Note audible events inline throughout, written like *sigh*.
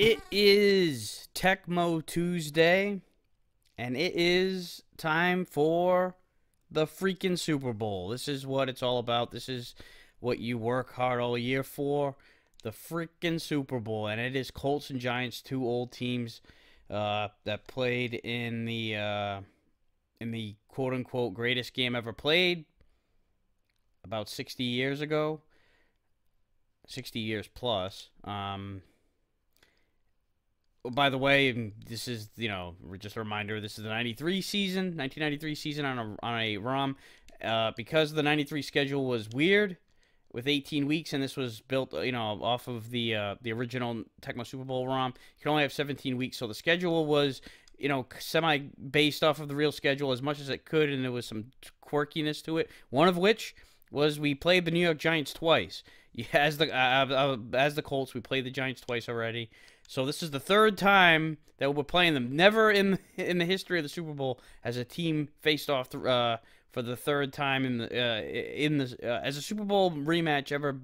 It is Tecmo Tuesday, and it is time for the freaking Super Bowl. This is what it's all about. This is what you work hard all year for. The freaking Super Bowl, and it is Colts and Giants, two old teams uh, that played in the uh, in the quote unquote greatest game ever played about 60 years ago. 60 years plus. Um, by the way, this is you know just a reminder. This is the '93 season, 1993 season on a on a ROM. Uh, because the '93 schedule was weird with 18 weeks, and this was built you know off of the uh, the original Tecmo Super Bowl ROM. You can only have 17 weeks, so the schedule was you know semi based off of the real schedule as much as it could, and there was some quirkiness to it. One of which was we played the New York Giants twice. As the uh, uh, as the Colts, we played the Giants twice already. So this is the third time that we're playing them. Never in *laughs* in the history of the Super Bowl has a team faced off uh, for the third time in the uh, in the uh, as a Super Bowl rematch ever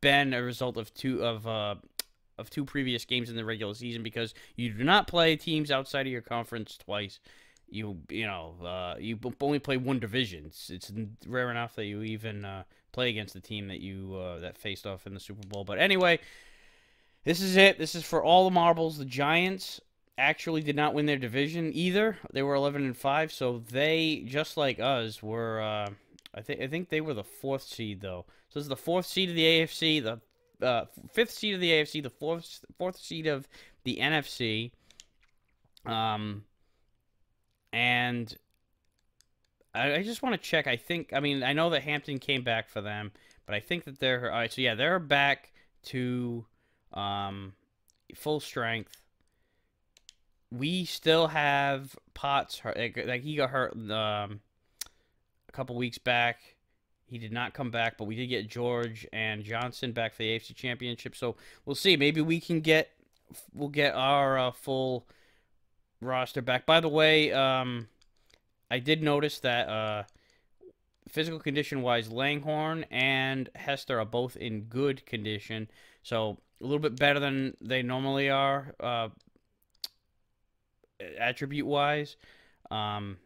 been a result of two of uh, of two previous games in the regular season because you do not play teams outside of your conference twice you you know uh, you only play one division. It's, it's rare enough that you even uh, play against the team that you uh, that faced off in the Super Bowl. But anyway, this is it. This is for all the marbles. The Giants actually did not win their division either. They were 11 and five, so they just like us were. Uh, I think I think they were the fourth seed though. So this is the fourth seed of the AFC, the uh, fifth seed of the AFC, the fourth fourth seed of the NFC. Um, and I, I just want to check. I think, I mean, I know that Hampton came back for them, but I think that they're, all right, so yeah, they're back to um, full strength. We still have Potts, like, like he got hurt um, a couple weeks back. He did not come back, but we did get George and Johnson back for the AFC Championship. So we'll see. Maybe we can get we'll get our uh, full roster back. By the way, um, I did notice that uh, physical condition wise, Langhorne and Hester are both in good condition. So a little bit better than they normally are, uh, attribute wise. Um,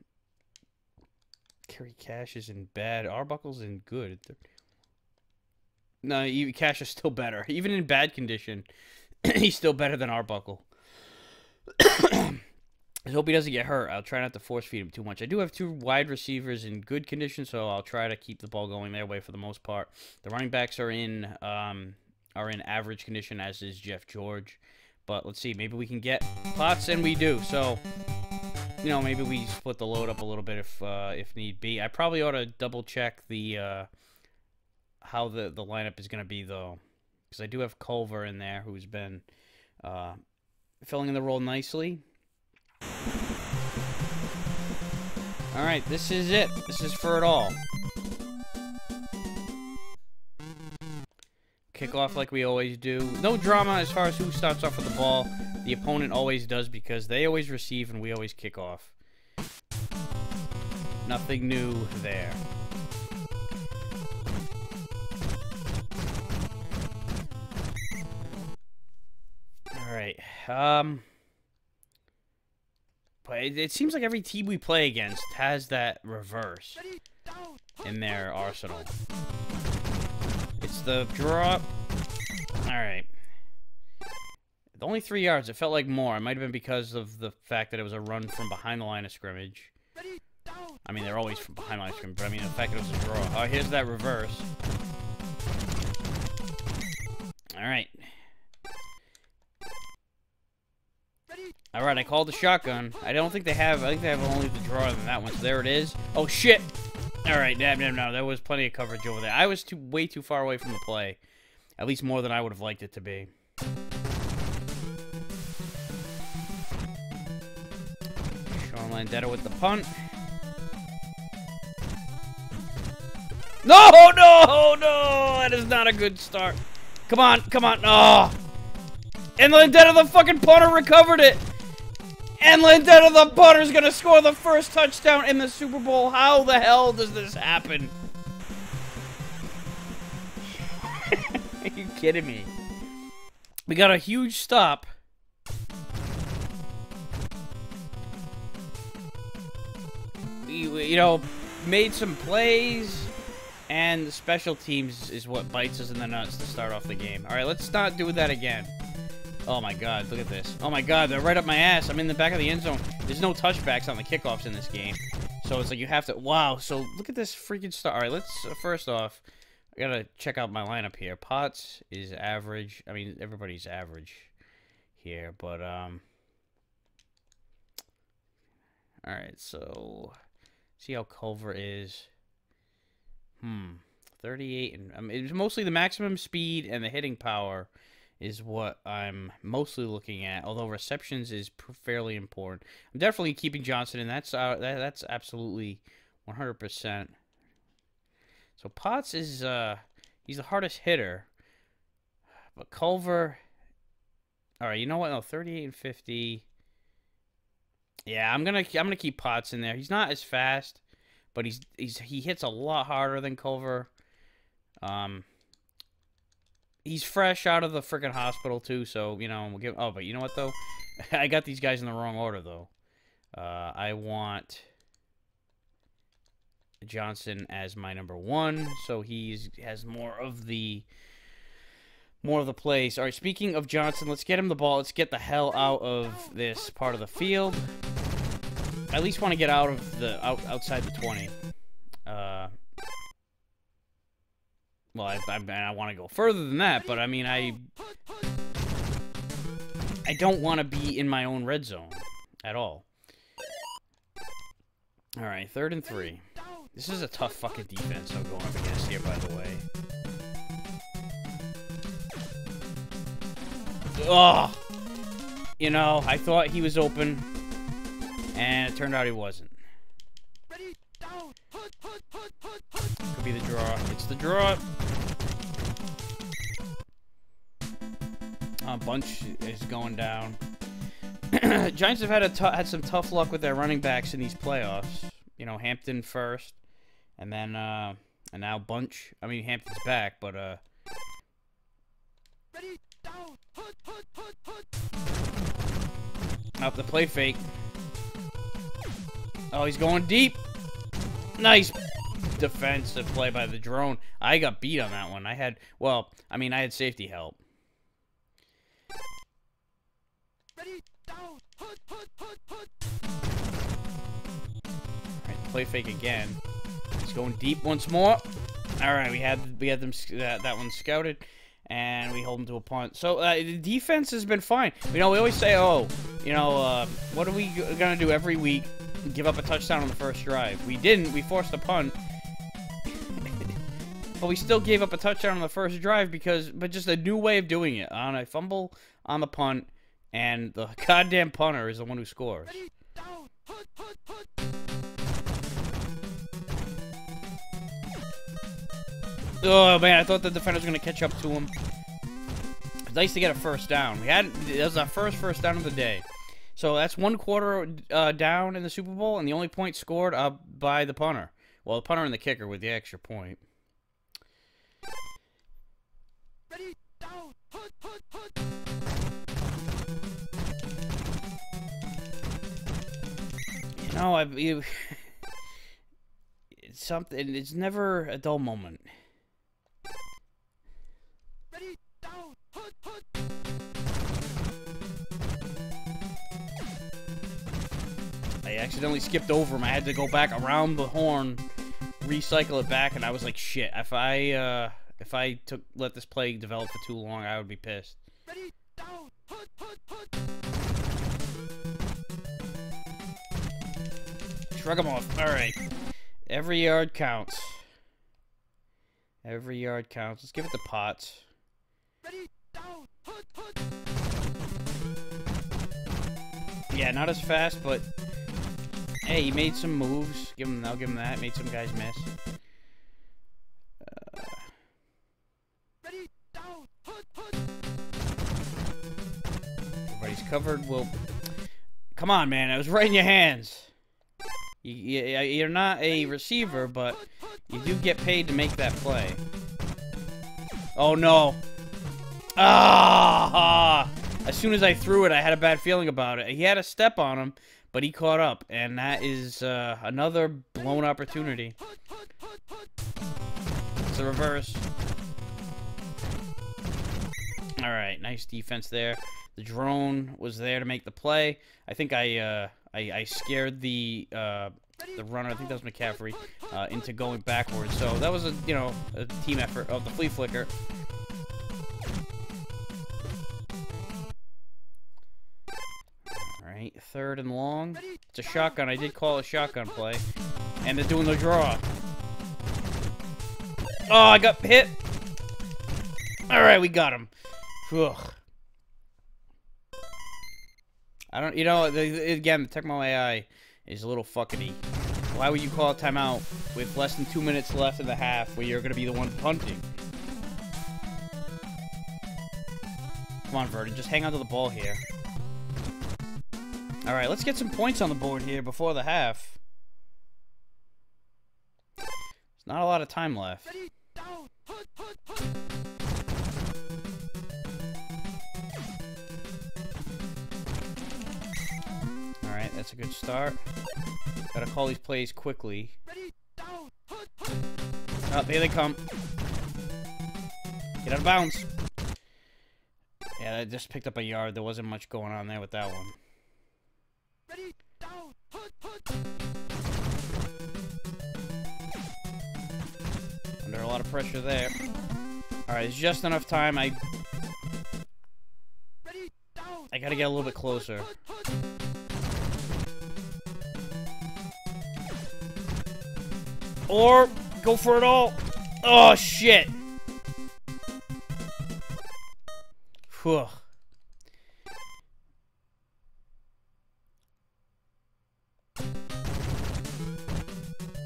Kerry Cash is in bad. Arbuckle's in good. No, Cash is still better. Even in bad condition, *coughs* he's still better than Arbuckle. *coughs* Hope he doesn't get hurt. I'll try not to force feed him too much. I do have two wide receivers in good condition, so I'll try to keep the ball going their way for the most part. The running backs are in um, are in average condition, as is Jeff George. But let's see, maybe we can get Potts, and we do. So, you know, maybe we split the load up a little bit if uh, if need be. I probably ought to double check the uh, how the the lineup is going to be though, because I do have Culver in there, who's been uh, filling in the role nicely. Alright, this is it. This is for it all. Kick off like we always do. No drama as far as who starts off with the ball. The opponent always does because they always receive and we always kick off. Nothing new there. Alright. Um... But it, it, seems like every team we play against has that reverse in their arsenal. It's the drop. Alright. Only three yards. It felt like more. It might have been because of the fact that it was a run from behind the line of scrimmage. I mean, they're always from behind the line of scrimmage, but I mean, the fact that it was a draw. Oh, here's that reverse. Alright. Alright, I called the shotgun. I don't think they have, I think they have only the draw than that one, so there it is. Oh, shit! Alright, damn, damn, no, there was plenty of coverage over there. I was too way too far away from the play. At least more than I would have liked it to be. Sean Landeta with the punt. No, no, no! That is not a good start. Come on, come on. Oh! And Landeta, the fucking punter, recovered it! And Landeta the Butter is gonna score the first touchdown in the Super Bowl. How the hell does this happen? *laughs* Are you kidding me? We got a huge stop. We, we, you know, made some plays, and the special teams is what bites us in the nuts to start off the game. All right, let's not do that again. Oh my god, look at this. Oh my god, they're right up my ass. I'm in the back of the end zone. There's no touchbacks on the kickoffs in this game. So it's like you have to... Wow, so look at this freaking start. All right, let's... Uh, first off, I gotta check out my lineup here. Potts is average. I mean, everybody's average here, but... um. All right, so... See how Culver is. Hmm. 38 and... I mean, it's mostly the maximum speed and the hitting power is what I'm mostly looking at. Although receptions is fairly important. I'm definitely keeping Johnson, and that's uh, that, that's absolutely 100%. So Potts is uh he's the hardest hitter, but Culver. All right, you know what? No, 38 and 50. Yeah, I'm gonna I'm gonna keep Potts in there. He's not as fast, but he's he's he hits a lot harder than Culver. Um, he's fresh out of the freaking hospital too, so you know we'll give. Oh, but you know what though, *laughs* I got these guys in the wrong order though. Uh, I want Johnson as my number one, so he's has more of the more of the place. All right, speaking of Johnson, let's get him the ball. Let's get the hell out of this part of the field. I at least want to get out of the out, outside the 20. Uh, well, I, I, I want to go further than that, but I mean, I... I don't want to be in my own red zone at all. Alright, third and three. This is a tough fucking defense I'm going up against here, by the way. Ugh! You know, I thought he was open, and it turned out he wasn't. Be the draw. It's the draw. A bunch is going down. *clears throat* Giants have had a had some tough luck with their running backs in these playoffs. You know, Hampton first, and then uh, and now Bunch. I mean, Hampton's back, but uh. Up the play fake. Oh, he's going deep. Nice defensive play by the drone. I got beat on that one. I had, well, I mean, I had safety help. Alright, play fake again. He's going deep once more. Alright, we had we had them that, that one scouted and we hold them to a punt. So uh, the defense has been fine. You know, we always say, "Oh, you know, uh, what are we gonna do every week? Give up a touchdown on the first drive." We didn't. We forced a punt, but we still gave up a touchdown on the first drive because, but just a new way of doing it on a fumble on the punt, and the *laughs* goddamn punter is the one who scores. Oh man, I thought the defender was gonna catch up to him. It's nice to get a first down. We had it was our first first down of the day. So that's one quarter uh, down in the Super Bowl, and the only point scored uh, by the punter. Well, the punter and the kicker with the extra point. Know, I've you, *sighs* it's something. It's never a dull moment. I accidentally skipped over him. I had to go back around the horn, recycle it back, and I was like, shit. If I uh, if I took let this play develop for too long, I would be pissed. Shrug him off. All right. Every yard counts. Every yard counts. Let's give it to Potts. Yeah, not as fast, but Hey, he made some moves. Give him, I'll give him that. Made some guys miss. Uh, everybody's covered. Well, come on, man. I was right in your hands. You, you, you're not a receiver, but you do get paid to make that play. Oh, no. Ah! As soon as I threw it, I had a bad feeling about it. He had a step on him, but he caught up, and that is uh, another blown opportunity. It's a reverse. All right, nice defense there. The drone was there to make the play. I think I uh, I, I, scared the uh, the runner. I think that was McCaffrey uh, into going backwards. So that was a you know a team effort of the flea flicker. All right, third and long. It's a shotgun. I did call a shotgun play, and they're doing the draw. Oh, I got hit. All right, we got him. Ugh. I don't, you know, the, again, the Tecmo AI is a little fuckety. Why would you call a timeout with less than two minutes left in the half where you're going to be the one punting? Come on, Verdin, just hang on to the ball here. Alright, let's get some points on the board here before the half. There's not a lot of time left. That's a good start. Gotta call these plays quickly. Oh, here they come. Get out of bounds. Yeah, I just picked up a yard. There wasn't much going on there with that one. Under a lot of pressure there. Alright, it's just enough time. I I gotta get a little bit closer. Or go for it all. Oh, shit. Whew.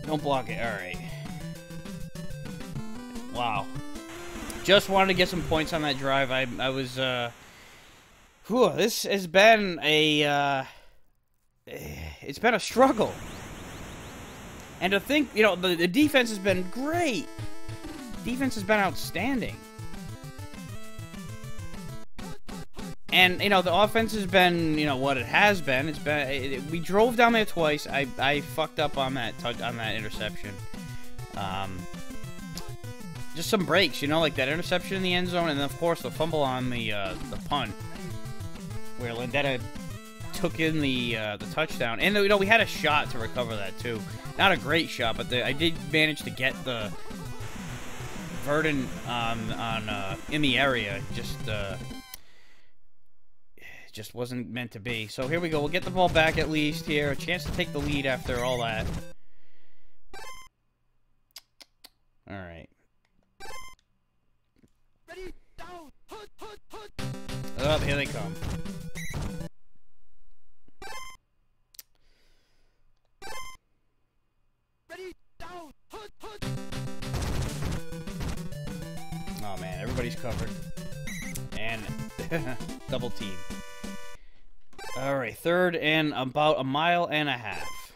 Don't block it. All right. Wow. Just wanted to get some points on that drive. I I was uh whew, this has been a uh *sighs* it's been a struggle. And to think, you know, the, the defense has been great. Defense has been outstanding. And, you know, the offense has been, you know, what it has been. It's been, it, we drove down there twice. I, I fucked up on that on that interception. Um, just some breaks, you know, like that interception in the end zone, and then, of course, the fumble on the, uh, the punt. Where Landeta took in the uh, the touchdown, and you know we had a shot to recover that too. Not a great shot, but the, I did manage to get the Verdin um, on uh, in the area. Just uh, just wasn't meant to be. So here we go. We'll get the ball back at least here. A chance to take the lead after all that. All right. Oh, here they come. Covered. And *laughs* double team. Alright, third and about a mile and a half.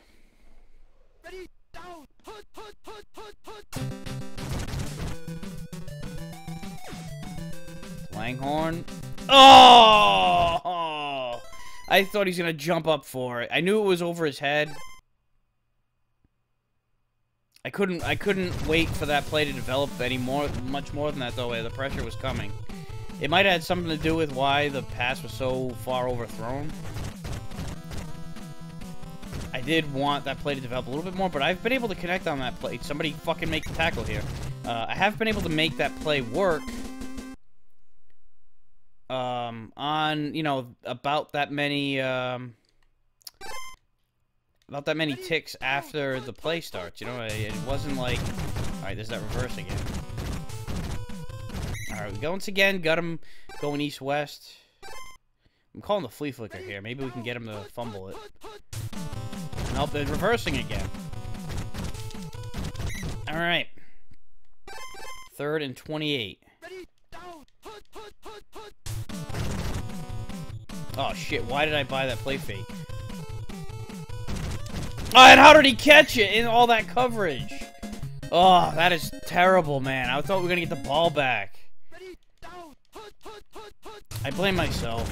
Langhorne. Oh! I thought he's going to jump up for it. I knew it was over his head. I couldn't I couldn't wait for that play to develop any more much more than that though. The pressure was coming. It might have had something to do with why the pass was so far overthrown. I did want that play to develop a little bit more, but I've been able to connect on that play. Somebody fucking make the tackle here. Uh, I have been able to make that play work um, on, you know, about that many um, not that many ticks after the play starts. You know, it wasn't like... Alright, there's that reverse again. Alright, we go once again. Got him going east-west. I'm calling the flea flicker here. Maybe we can get him to fumble it. Nope, they're reversing again. Alright. Third and 28. Oh shit, why did I buy that play fake? Oh, and how did he catch it in all that coverage? Oh, that is terrible, man. I thought we were going to get the ball back. I blame myself.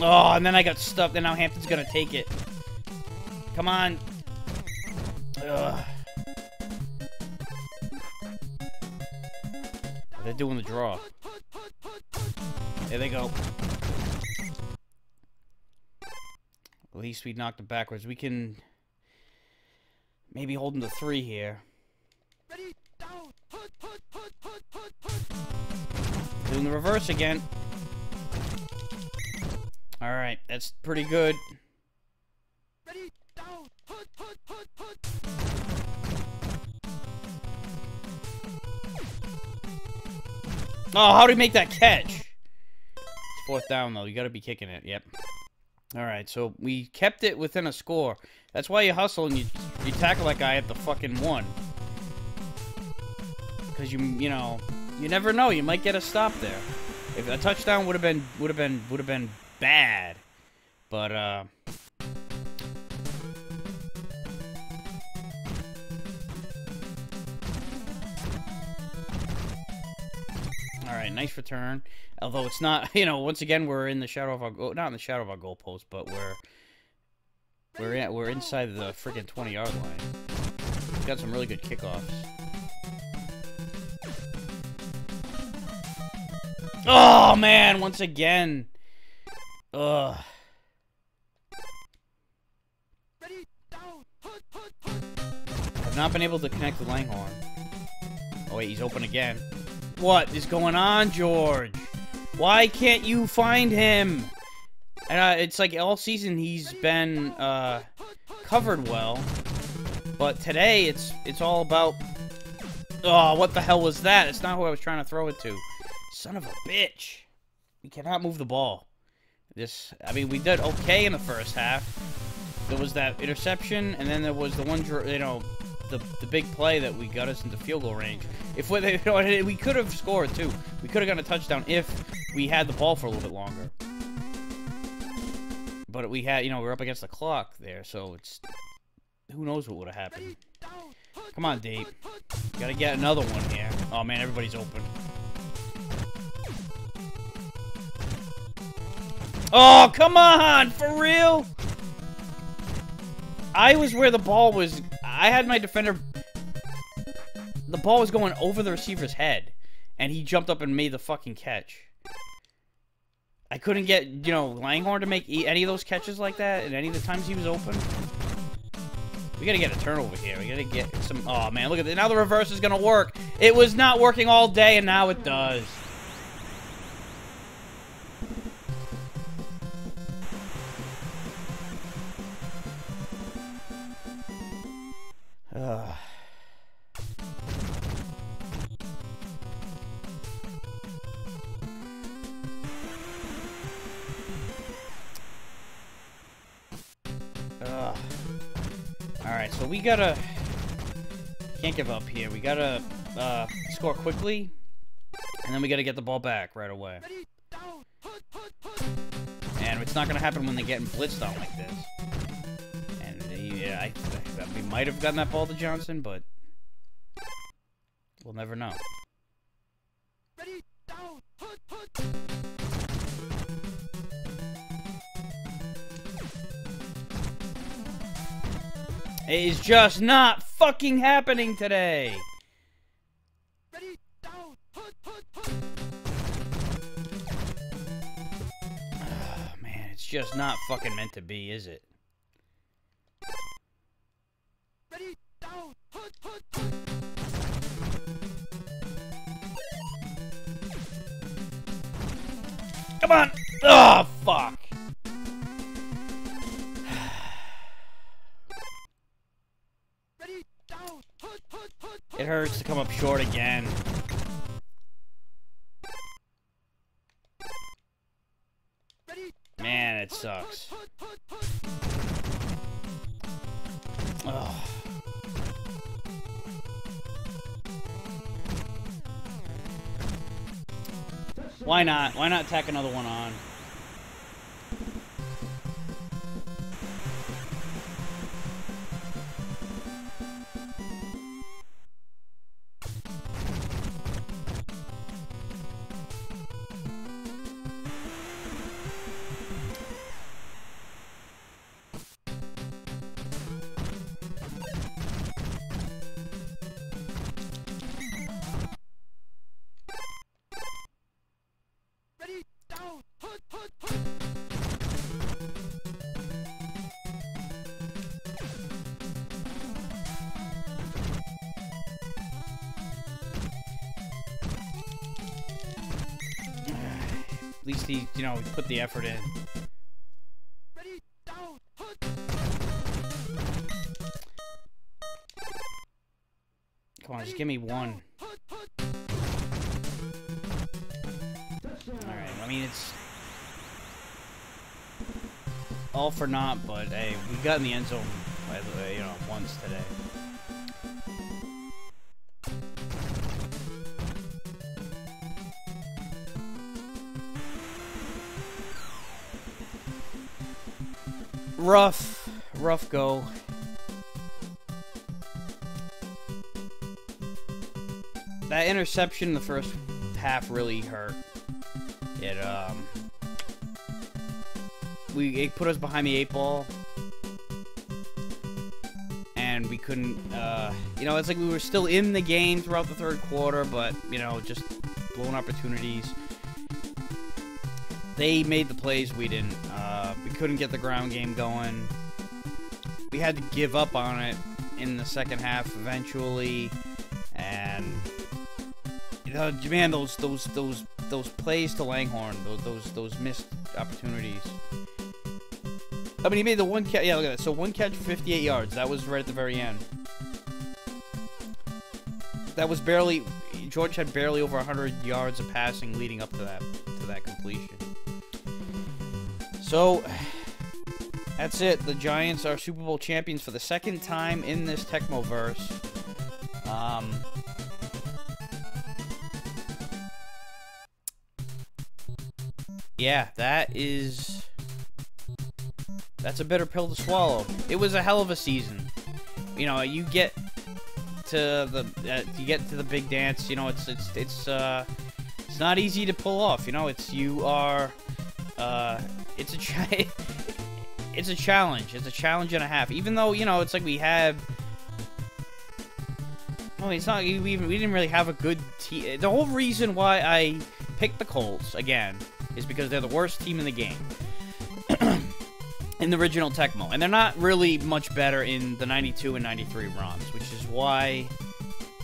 Oh, and then I got stuffed, and now Hampton's gonna take it. Come on. Ugh. They're doing the draw. There they go. At least we knocked it backwards. We can maybe hold him to three here. Doing the reverse again. Alright, that's pretty good. Oh, how do we make that catch? It's Fourth down, though. You got to be kicking it. Yep. All right, so we kept it within a score. That's why you hustle and you, you tackle that guy at the fucking one. Because you, you know, you never know. You might get a stop there. If a touchdown would have been would have been would have been bad, but uh. All right, nice return. Although it's not, *laughs* you know, once again we're in the shadow of our goal, not in the shadow of our goalpost, but we're we're at we're inside the freaking 20 yard line. We've got some really good kickoffs. Oh man, once again. Ugh. I've not been able to connect with Langhorne. Oh wait, he's open again. What is going on, George? Why can't you find him? And uh, it's like all season he's been uh, covered well, but today it's it's all about. Oh, what the hell was that? It's not who I was trying to throw it to. Son of a bitch! We cannot move the ball. This, I mean, we did okay in the first half. There was that interception, and then there was the one, you know, the the big play that we got us into field goal range. If we, *laughs* we could have scored too. We could have gotten a touchdown if we had the ball for a little bit longer. But we had, you know, we're up against the clock there, so it's who knows what would have happened. Come on, Dave. Gotta get another one here. Oh man, everybody's open. Oh, come on! For real? I was where the ball was I had my defender... The ball was going over the receiver's head. And he jumped up and made the fucking catch. I couldn't get, you know, Langhorne to make any of those catches like that and any of the times he was open. We gotta get a turnover here. We gotta get some... Oh, man, look at this. Now the reverse is gonna work. It was not working all day, and now it does. Uh. Alright, so we gotta... Can't give up here. We gotta uh, score quickly, and then we gotta get the ball back right away. And it's not gonna happen when they get blitzed on like this. Yeah, I, I, we might have gotten that ball to Johnson, but we'll never know. It is just not fucking happening today. Oh, man, it's just not fucking meant to be, is it? Come on! Oh, fuck! *sighs* It hurts to come up short again. Why not? Why not tack another one on? At least he, you know, he put the effort in. Come on, just give me one. For naught, but hey, we got in the end zone, by the way, you know, once today. Rough, rough go. That interception in the first half really hurt. It, um... We, it put us behind the eight ball. And we couldn't, uh... You know, it's like we were still in the game throughout the third quarter, but, you know, just blown opportunities. They made the plays, we didn't. Uh, we couldn't get the ground game going. We had to give up on it in the second half eventually. And you know, man, those those those those plays to Langhorne, those those those missed opportunities. I mean, he made the one catch. Yeah, look at that. So one catch, 58 yards. That was right at the very end. That was barely. George had barely over 100 yards of passing leading up to that to that completion. So *sighs* that's it. The Giants are Super Bowl champions for the second time in this Tecmoverse. Um, yeah, that is that's a bitter pill to swallow. It was a hell of a season. You know, you get to the uh, you get to the big dance. You know, it's it's it's uh, it's not easy to pull off. You know, it's you are uh, it's a *laughs* it's a challenge. It's a challenge and a half. Even though you know, it's like we have. Well, it's not. We, even we didn't really have a good team. The whole reason why I picked the Colts again is because they're the worst team in the game. In the original Tecmo. And they're not really much better in the 92 and 93 ROMs, which is why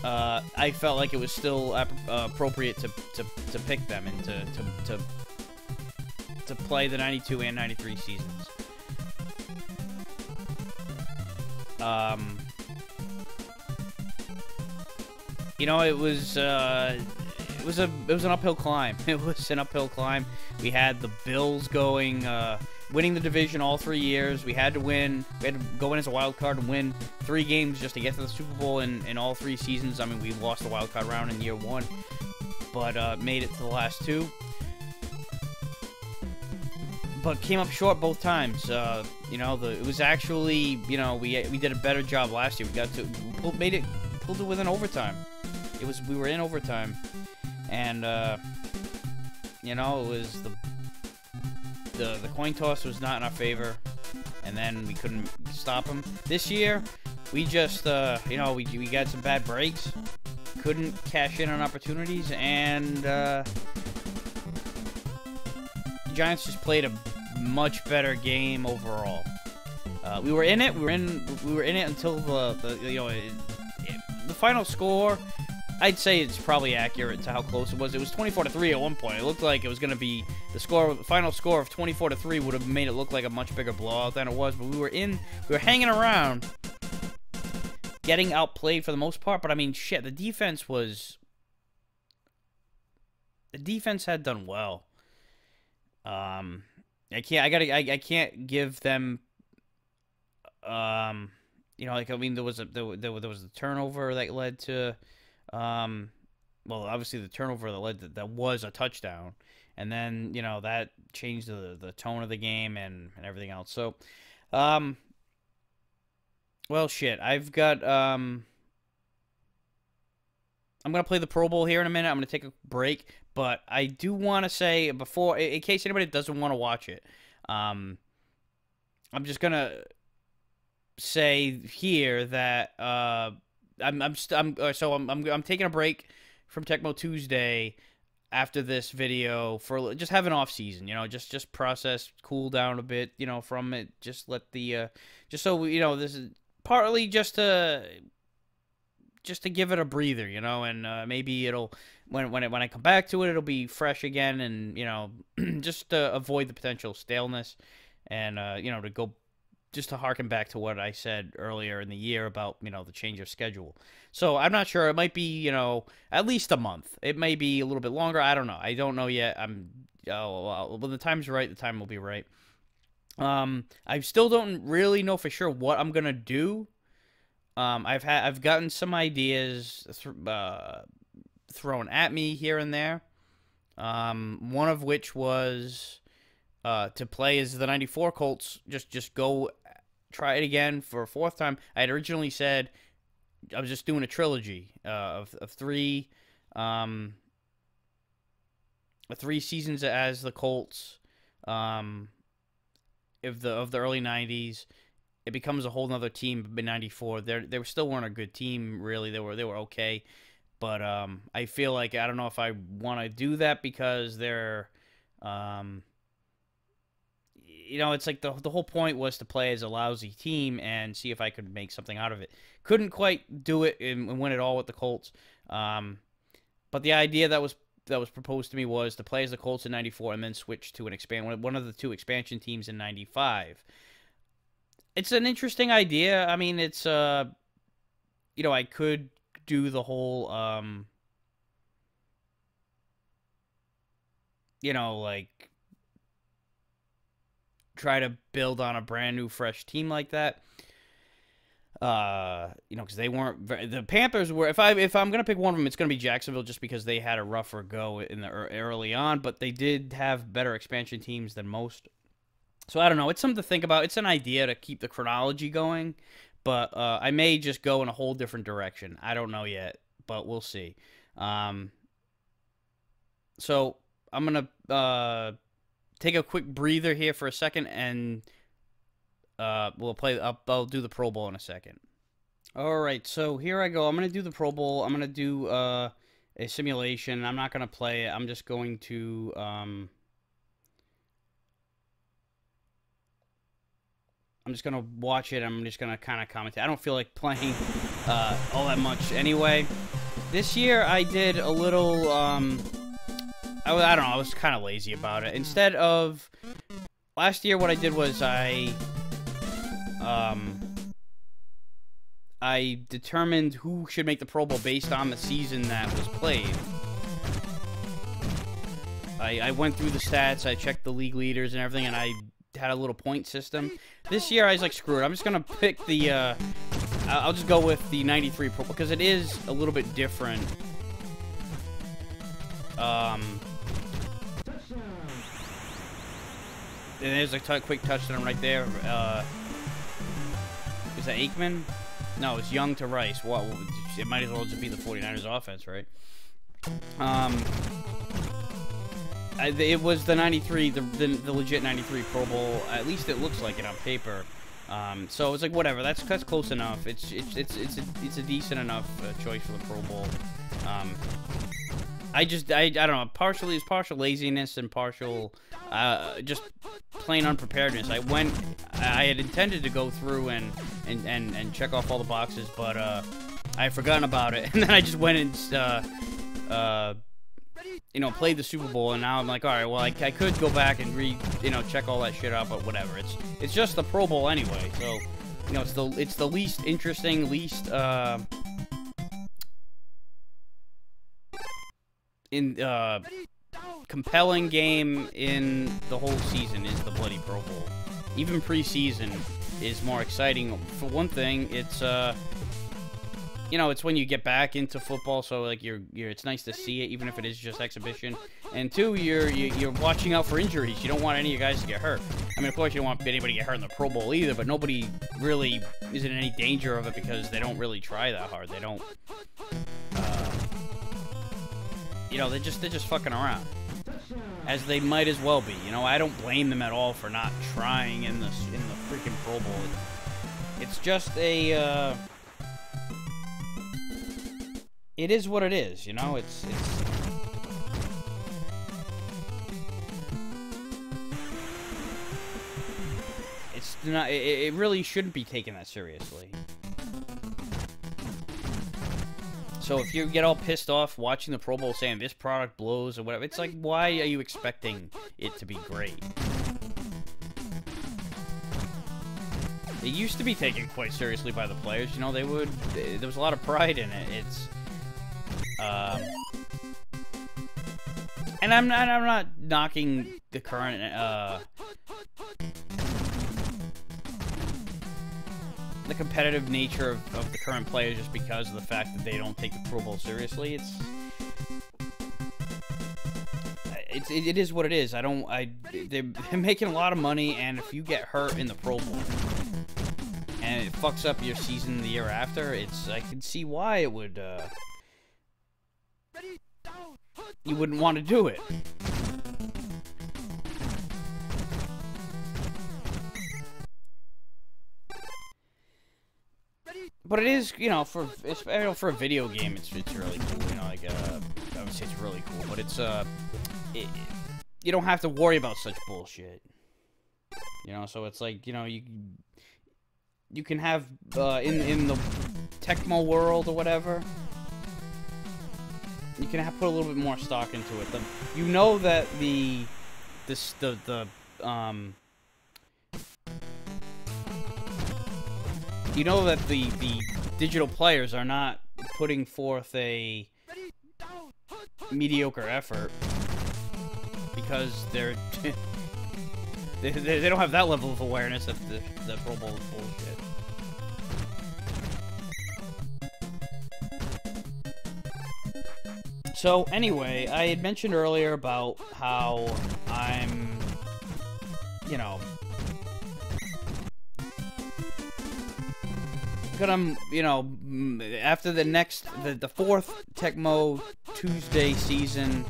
uh, I felt like it was still uh, appropriate to, to, to pick them and to, to, to, to play the 92 and 93 seasons. Um, you know, it was uh, it was a it was an uphill climb. *laughs* It was an uphill climb. We had the Bills going, uh, winning the division all three years. We had to win. We had to go in as a wild card and win three games just to get to the Super Bowl in, in all three seasons. I mean, we lost the wild card round in year one, but uh, made it to the last two. But came up short both times. Uh, you know, the it was actually you know we we did a better job last year. We got to pulled, made it pulled it within overtime. It was we were in overtime, and uh, you know it was the the the coin toss was not in our favor, and then we couldn't stop them. This year, we just uh, you know we we got some bad breaks, couldn't cash in on opportunities, and uh, Giants just played a much better game overall. Uh, we were in it. We were in. We were in it until the, the you know it, it, the final score I'd say it's probably accurate to how close it was. It was 24 to 3 at one point. It looked like it was going to be the score, final score of 24 to 3 would have made it look like a much bigger blowout than it was. But we were in, we were hanging around, getting outplayed for the most part. But I mean, shit, the defense was, the defense had done well. Um, I can't, I gotta, I, I can't give them, um, you know, like I mean, there was a there, there, there was a turnover that led to um, well, obviously the turnover that led to, that was a touchdown, and then you know that changed the the tone of the game and and everything else. So, um, well, shit, I've got um. I'm gonna play the Pro Bowl here in a minute. I'm gonna take a break, but I do want to say before, in case anybody doesn't want to watch it, um, I'm just gonna say here that uh, I'm I'm st- I'm uh, so I'm, I'm I'm taking a break from Tecmo Tuesday after this video for just have an off season, you know, just just process, cool down a bit, you know, from it. Just let the uh, just so you know, this is partly just to just to give it a breather, you know, and uh, maybe it'll when when it, when I come back to it, it'll be fresh again, and you know, *clears throat* just to avoid the potential staleness, and uh, you know, to go just to harken back to what I said earlier in the year about you know the change of schedule. So I'm not sure. It might be you know at least a month. It may be a little bit longer. I don't know. I don't know yet. I'm oh well, when the time's right, the time will be right. Um, I still don't really know for sure what I'm gonna do. Um, I've had I've gotten some ideas th- uh, thrown at me here and there. Um, one of which was uh, to play as the '94 Colts. Just just go try it again for a fourth time. I had originally said I was just doing a trilogy uh, of of three, um, three seasons as the Colts, um, of the of the early '90s. It becomes a whole other team in '94. They they still weren't a good team really. They were they were okay, but um, I feel like I don't know if I want to do that because they're um you know, it's like the the whole point was to play as a lousy team and see if I could make something out of it. Couldn't quite do it and, win it all with the Colts. Um, but the idea that was that was proposed to me was to play as the Colts in '94 and then switch to an expand one of the two expansion teams in '95. It's an interesting idea. I mean, it's uh, you know, I could do the whole um, you know, like try to build on a brand new, fresh team like that. Uh, you know, because they weren't the Panthers were. If I if I'm gonna pick one of them, it's gonna be Jacksonville, just because they had a rougher go in the early on, but they did have better expansion teams than most. So I don't know. It's something to think about. It's an idea to keep the chronology going, but uh, I may just go in a whole different direction. I don't know yet, but we'll see. Um, so I'm gonna uh, take a quick breather here for a second, and uh, we'll play. I'll, I'll do the Pro Bowl in a second. All right, so here I go. I'm gonna do the Pro Bowl. I'm gonna do uh, a simulation. I'm not gonna play it. I'm just going to. Um, I'm just gonna watch it. I'm just gonna kind of commentate. I don't feel like playing uh, all that much anyway. This year I did a little. Um, I, I don't know. I was kind of lazy about it. Instead of last year, what I did was I um I determined who should make the Pro Bowl based on the season that was played. I, I went through the stats, I checked the league leaders and everything, and I had a little point system. This year, I was like, screw it. I'm just gonna pick the. Uh, I'll just go with the 93 Pro Bowl because it is a little bit different. Um, there's a t quick touchdown right there. Uh, is that Aikman? No, it's Young to Rice. Well, it might as well just be the 49ers offense, right? Um, I, it was the 93, the, the, the, legit 93 Pro Bowl. At least it looks like it on paper. Um, so it's like whatever. That's that's close enough. It's it's it's it's a, it's a decent enough uh, choice for the Pro Bowl. Um, I just, I, I don't know. Partially, it's partial laziness and partial, uh, just plain unpreparedness. I went, I had intended to go through and, and, and, and check off all the boxes, but, uh, I had forgotten about it. *laughs* And then I just went and, uh, uh, you know, played the Super Bowl, and now I'm like, all right, well, I, I could go back and re, you know, check all that shit out, but whatever. It's, it's just the Pro Bowl anyway, so, you know, it's the, it's the least interesting, least, uh, in uh, compelling game in the whole season is the bloody Pro Bowl. Even preseason is more exciting. For one thing, it's uh, you know, it's when you get back into football, so like you're, you're it's nice to see it, even if it is just exhibition. And two, you're you're watching out for injuries. You don't want any of you guys to get hurt. I mean, of course, you don't want anybody to get hurt in the Pro Bowl either, but nobody really is in any danger of it because they don't really try that hard. They don't. Uh, you know, they're just they're just fucking around, as they might as well be. You know, I don't blame them at all for not trying in the in the freaking Pro Bowl. It's just a. Uh, it is what it is. You know, it's it's. It's not. It, it really shouldn't be taken that seriously. So if you get all pissed off watching the Pro Bowl saying this product blows or whatever, it's like, why are you expecting it to be great? It used to be taken quite seriously by the players. You know, they would. There was a lot of pride in it. It's. Um, and I'm not. I'm not knocking the current. Uh, the competitive nature of, of the current players just because of the fact that they don't take the Pro Bowl seriously. It's it's it, it is what it is. I don't I they're, they're making a lot of money, and if you get hurt in the Pro Bowl and it fucks up your season the year after, it's I can see why it would. Uh, you wouldn't want to do it. But it is, you know, for you know, for a video game, it's it's really cool. You know, like uh, I would say it's really cool. But it's uh, it, you don't have to worry about such bullshit. You know, so it's like you know you you can have uh, in in the Tecmo world or whatever. You can have put a little bit more stock into it. The, you know that the this the the um you know that the the digital players are not putting forth a mediocre effort because they're *laughs* they, they, don't have that level of awareness of the, the Pro Bowl bullshit. So anyway, I had mentioned earlier about how I'm, you know, gonna, you know, after the next, the, the fourth Tecmo Tuesday season,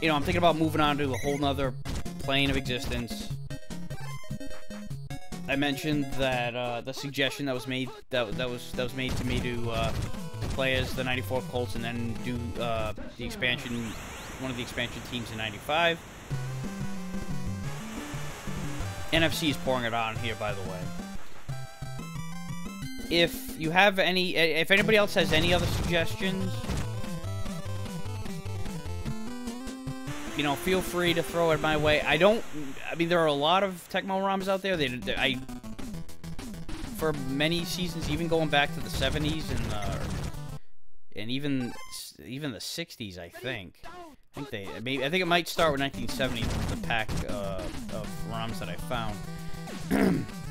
you know, I'm thinking about moving on to a whole nother plane of existence. I mentioned that uh, the suggestion that was made that that was that was made to me to uh, play as the '94 Colts and then do uh, the expansion, one of the expansion teams in '95. NFC is pouring it on here, by the way if you have any, if anybody else has any other suggestions, you know, feel free to throw it my way. I don't, I mean, there are a lot of Tecmo ROMs out there. They, they I, for many seasons, even going back to the 70s and, uh, and even, even the 60s, I think. I think they, maybe, I think it might start with 1970, the pack uh, of ROMs that I found. *clears throat*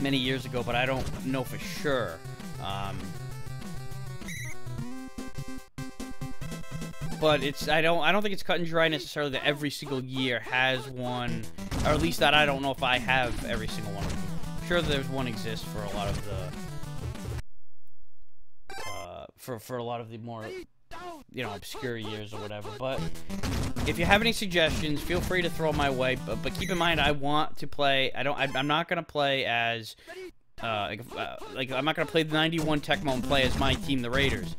many years ago, but I don't know for sure. Um, but it's I don't I don't think it's cut and dry necessarily that every single year has one, or at least that I don't know if I have every single one. I'm sure there's one exists for a lot of the uh, for for a lot of the more you know, obscure years or whatever. But if you have any suggestions, feel free to throw my way. But, but keep in mind, I want to play. I don't. I, am not gonna play as. Uh, like, uh, like I'm not gonna play the 91 Tecmo and play as my team, the Raiders.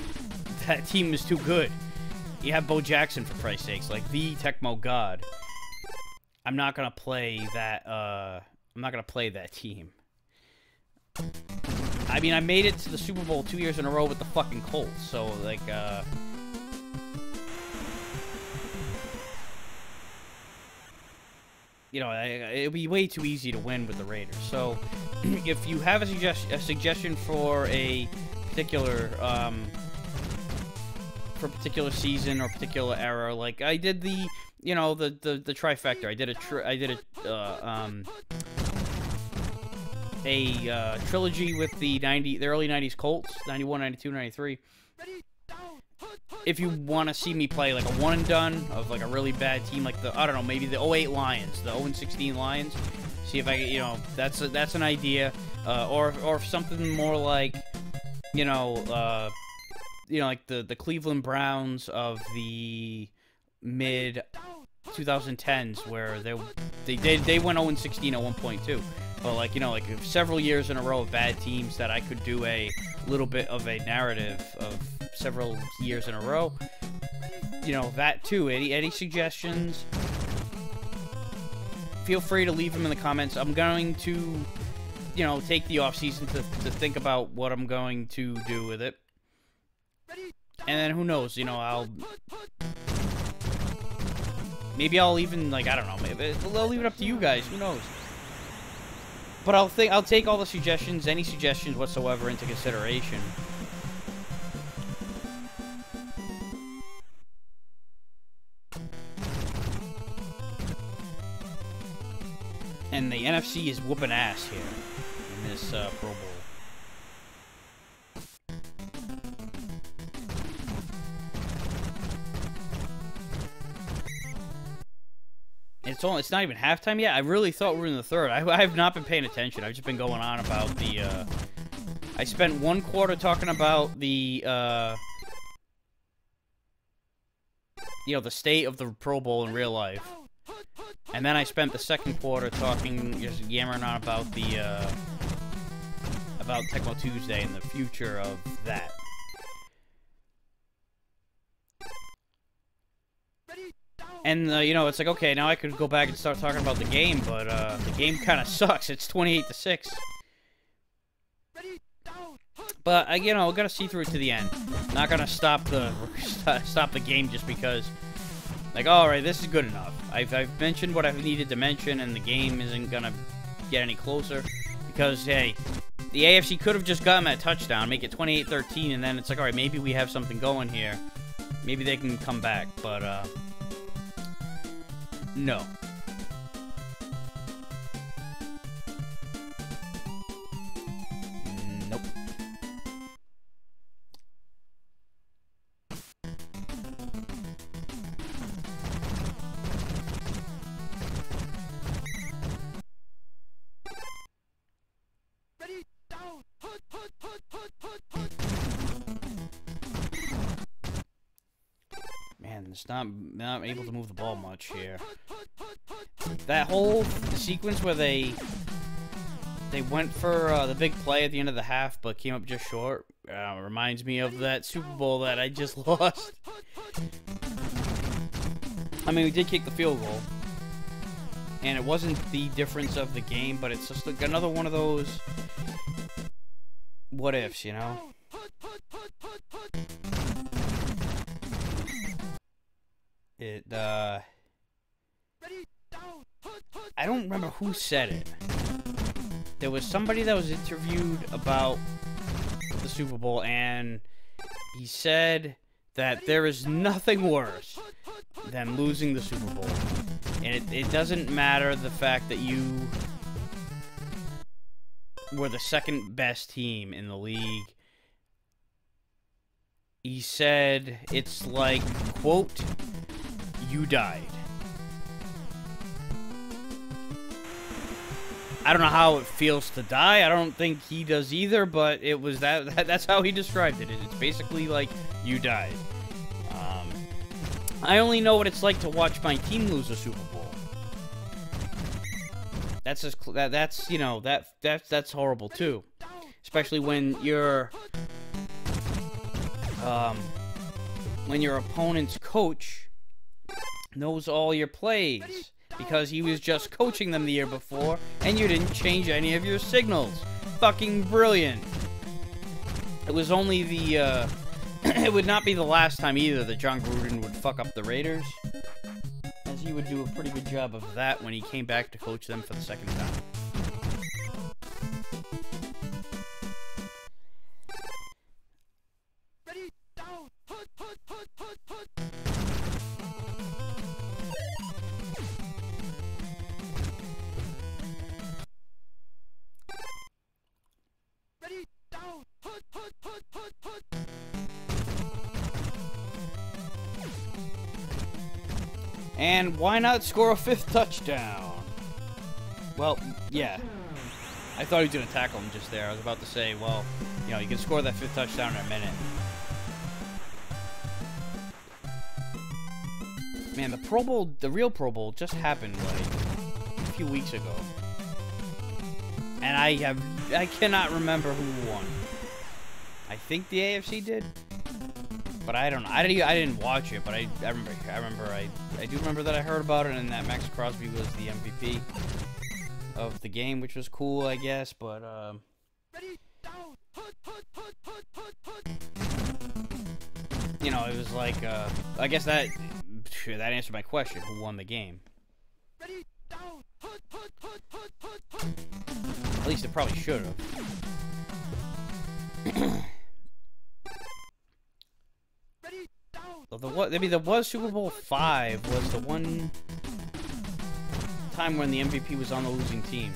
That team is too good. You have Bo Jackson for Christ's sakes, like the Tecmo god. I'm not gonna play that. Uh, I'm not gonna play that team. I mean, I made it to the Super Bowl two years in a row with the fucking Colts, so like, uh, you know, it'd be way too easy to win with the Raiders. So, *clears throat* if you have a, suggest a suggestion for a particular, um, for a particular season or particular era, like I did the, you know, the the, the trifecta. I did a tri I did a uh, um a uh, trilogy with the 90 the early 90s Colts, 91, 92, 93 if you want to see me play like a one and done of like a really bad team, like the I don't know, maybe the 08 Lions, the 0 16 Lions. See if I you know that's a, that's an idea, uh, or or something more like you know uh, you know like the the Cleveland Browns of the mid 2010s where they they they, they went 0 16 at one point too. But like you know like several years in a row of bad teams that I could do a little bit of a narrative of several years in a row. You know, that too. Any, any suggestions? Feel free to leave them in the comments. I'm going to, you know, take the off season to, to think about what I'm going to do with it. and then who knows? You know, I'll maybe I'll even like I don't know. Maybe I'll leave it up to you guys. Who knows? But I'll think I'll take all the suggestions, any suggestions whatsoever, into consideration. And the NFC is whooping ass here in this uh, Pro Bowl. It's only it's not even halftime yet. I really thought we were in the third. I, I have not been paying attention. I've just been going on about the. Uh, I spent one quarter talking about the. Uh, you know the state of the Pro Bowl in real life, and then I spent the second quarter talking, just yammering on about the. Uh, about Tecmo Tuesday and the future of that. And, uh, you know, it's like, okay, now I could go back and start talking about the game, but uh, the game *laughs* kind of sucks. It's 28 to 6. But, uh, you know, gotta see through it to the end. Not gonna stop the *laughs* stop the game just because, like, alright, this is good enough. I've, I've mentioned what I've needed to mention, and the game isn't gonna get any closer. Because, hey, the AFC could have just gotten that touchdown, make it 28-13, and then it's like, alright, maybe we have something going here. Maybe they can come back, but, uh... No. Not not able to move the ball much here. That whole sequence where they they went for uh, the big play at the end of the half, but came up just short, uh, reminds me of that Super Bowl that I just *laughs* lost. I mean, we did kick the field goal, and it wasn't the difference of the game, but it's just like another one of those what ifs, you know. Remember who said it. There was somebody that was interviewed about the Super Bowl, and he said that there is nothing worse than losing the Super Bowl. And it, it doesn't matter the fact that you were the second best team in the league. He said it's like, quote, you died. I don't know how it feels to die. I don't think he does either, but it was that, *laughs* that that's how he described it. It's basically like you died. Um, I only know what it's like to watch my team lose a Super Bowl. That's just that that's you know that that's that's horrible too, especially when your um when your opponent's coach knows all your plays because he was just coaching them the year before and you didn't change any of your signals. Fucking brilliant. It was only the, uh, *clears throat* it would not be the last time either that Jon Gruden would fuck up the Raiders. As he would do a pretty good job of that when he came back to coach them for the second time. Why not score a fifth touchdown? Well, yeah. I thought he was going to tackle him just there. I was about to say, well, you know, you can score that fifth touchdown in a minute. Man, the Pro Bowl, the real Pro Bowl just happened, like, a few weeks ago. And I have, I cannot remember who won. I think the AFC did. But I don't know. I didn't, I didn't watch it, but I, I remember, I remember, I, I do remember that I heard about it and that Maxx Crosby was the MVP of the game, which was cool, I guess, but, um... you know, it was like, uh, I guess that that answered my question: who won the game? At least it probably should have. The what? I mean, the was Super Bowl five was the one time when the MVP was on the losing team.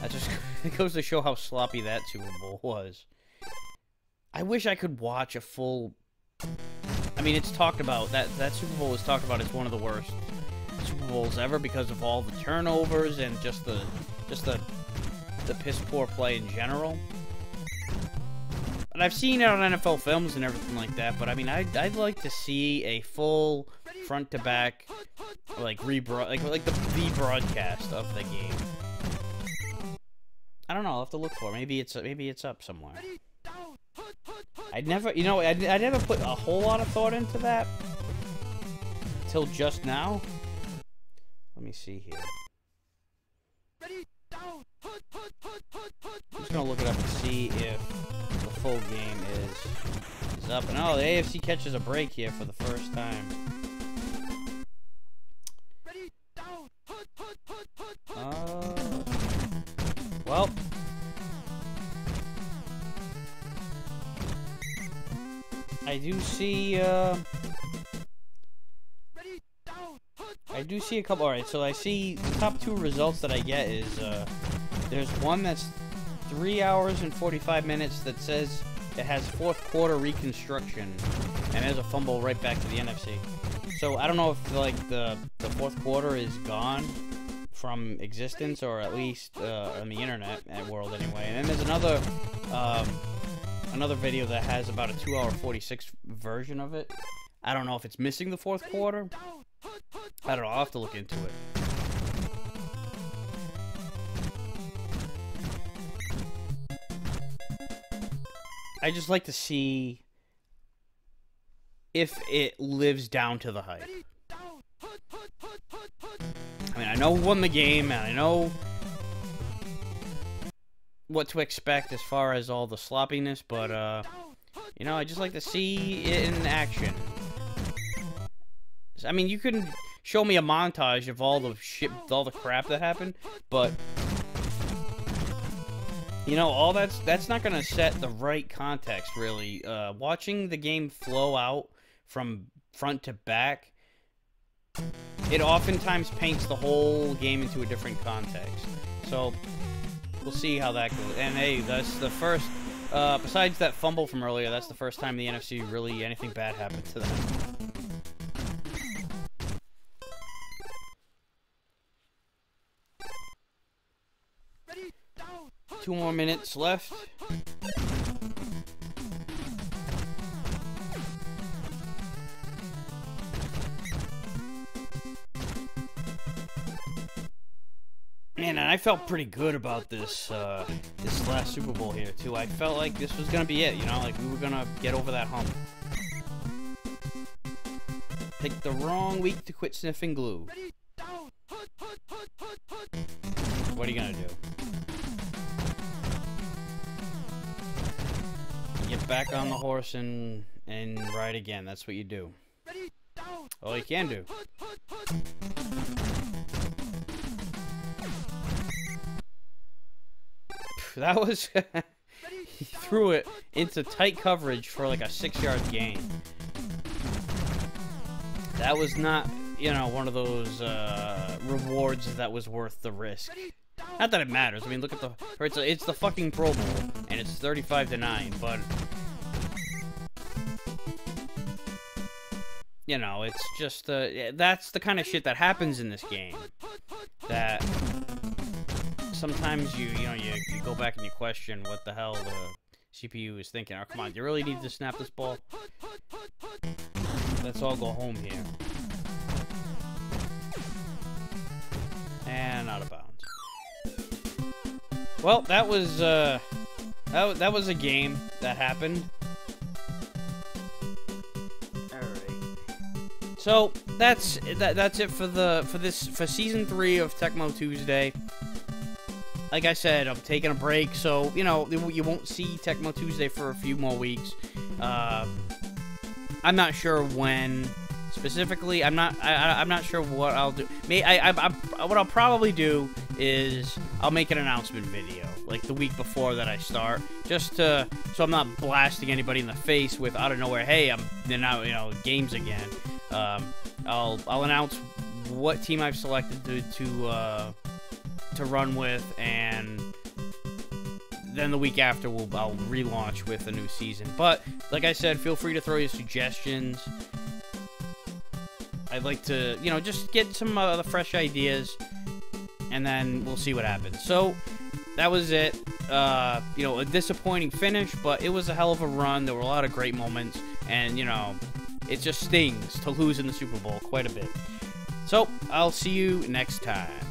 That just *laughs* it goes to show how sloppy that Super Bowl was. I wish I could watch a full. I mean, it's talked about that that Super Bowl was talked about as one of the worst Super Bowls ever because of all the turnovers and just the just the the piss poor play in general. And I've seen it on NFL films and everything like that, but I mean, I'd, I'd like to see a full front to back, like rebro like like the the broadcast of the game. I don't know. I'll have to look for it. Maybe it's maybe it's up somewhere. I never, you know, I, I never put a whole lot of thought into that until just now. Let me see here. I'm just gonna look it up and see if the full game is is up. And oh, the AFC catches a break here for the first time. Uh, well. I do see, uh... I do see a couple. Alright, so I see the top two results that I get is, uh... There's one that's 3 hours and 45 minutes that says it has fourth quarter reconstruction. And there's a fumble right back to the NFC. So I don't know if, like, the, the fourth quarter is gone from existence, or at least uh, on the internet world anyway. And then there's another um, another video that has about a 2 hour 46 version of it. I don't know if it's missing the fourth quarter. I don't know. I'll have to look into it. I just like to see if it lives down to the hype. I mean, I know who won the game, and I know what to expect as far as all the sloppiness, but, uh, you know, I just like to see it in action. I mean, you can show me a montage of all the shit, all the crap that happened, but, you know, all that's, that's not going to set the right context, really. Uh, watching the game flow out from front to back, it oftentimes paints the whole game into a different context. So, we'll see how that goes. And hey, that's the first. Uh, besides that fumble from earlier, that's the first time the NFC really anything bad happened to them. Two more minutes left. Man, and I felt pretty good about this uh, this last Super Bowl here too. I felt like this was gonna be it, you know, like we were gonna get over that hump. Picked the wrong week to quit sniffing glue. Back on the horse and and ride again. That's what you do. All you can do. that was... *laughs* he threw it into tight coverage for like a six-yard gain. That was not, you know, one of those uh, rewards that was worth the risk. Not that it matters. I mean, look at the... It's, a, it's the fucking Pro Bowl, and it's 35 to 9, but... You know, it's just... Uh, that's the kind of shit that happens in this game. That sometimes you you know you, you go back and you question what the hell the CPU is thinking. Oh, come on, you really need to snap this ball? Let's all go home here. And out of bounds. Well, that was uh, that that was a game that happened. So that's that, that's it for the for this for season three of Tecmo Tuesday like I said, I'm taking a break, so, you know, you won't see Tecmo Tuesday for a few more weeks. Uh, I'm not sure when specifically. I'm not. I, am not sure what I'll do. May I, I, I, What I'll probably do is I'll make an announcement video like the week before that I start, just to so I'm not blasting anybody in the face with out of nowhere. Hey, I'm now you know games again. Um, I'll I'll announce what team I've selected to to uh, to run with and then the week after we'll I'll relaunch with a new season. But like I said, feel free to throw your suggestions. I'd like to, you know, just get some uh, the fresh ideas, and then we'll see what happens. So that was it. Uh, you know, a disappointing finish, but it was a hell of a run. There were a lot of great moments, and you know, it just stings to lose in the Super Bowl quite a bit. So I'll see you next time.